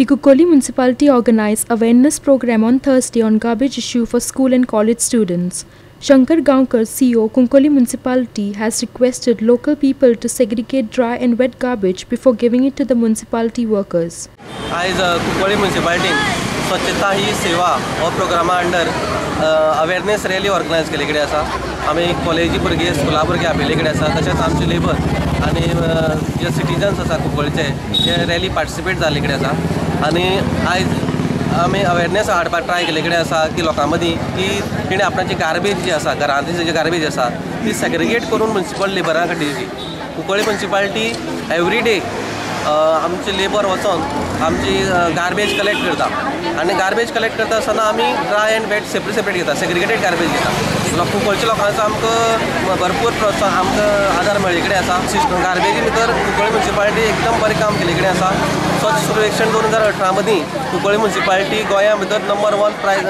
The Kukoli municipality organized awareness program on Thursday on garbage issue for school and college students. Shankar Gaonkar, CEO Kunkoli municipality, has requested local people to segregate dry and wet garbage before giving it to the municipality workers. आयज कुंकळी म्युन्सिपालिटीन स्वच्छता ही सेवा हो प्रोग्रामा under awareness rally organise केले कडेन आसा आमी कॉलेजी भुरगीं स्कुला भुरगीं आपयले कडेन आसा तशेंच आमचे लेबर आनी जे सिटीजन्स आसा कुंकळीचे जे रॅली पार्टिसिपेट जाल्ले कडेन आसा आनी आयज आमी अवेरनेस हाडपाक ट्राय केले. कडेन आसा की लोकां मदीं की तिणें आपणाची गार्बेज जी आसा घरांतली जी गार्बेज आसा ती सेग्रिगेट करून म्युन्सिपल लेबरां कडेन दिवची कुंकळी एवरी डे आमचे लेबर वचोन आमची गार्बेज कलेक्ट करता. आनी गार्बेज कलेक्ट करता आसतना आमी dry and wet separate separate घेता. सेग्रिगेटेड गार्बेज घेता. कुंकळच्या लोकांचो आमकां भरपूर प्रोत्साहन आमकां आदार मेळ्ळे कडेन आसा गार्बेजी भितर कुंकळी म्युन्सिपालिटी एकदम बरें काम केले. कडेन आसा स्वच्छ सर्वेक्षण दोन हजार अठरा मदीं कुंकळी म्युन्सिपालिटी गोंया भितर नंबर वन प्रायज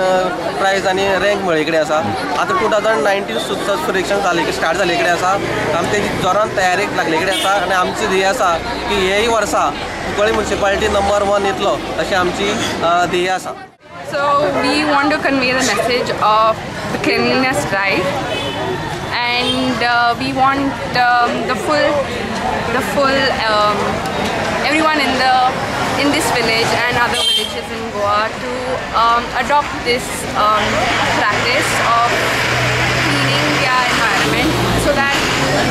प्रायज आनी रँक मेळ्ळे कडेन आसा आतां टू थावजंड नायन्टीन स्वच्छ सर्वेक्षण जाले स्टार्ट जाले कडेन आसा आमी तेजी जोरान तयारेक लागले कडेन आसा आनी आमची ध्येय आसा की हेय वर्सा कुंकळी म्युन्सिपाल्टी नंबर वन येतलो अशी आमची ध्येय आसा so we want to convey the message of the cleanliness drive, and uh, we want um, the full, the full, um, everyone in the in this village and other villages in Goa to um, adopt this um, practice of cleaning their environment, so that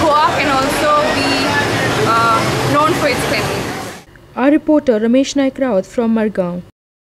Goa can also be uh, known for its cleanliness. Our reporter Ramesh Naik Rawat from Margaon.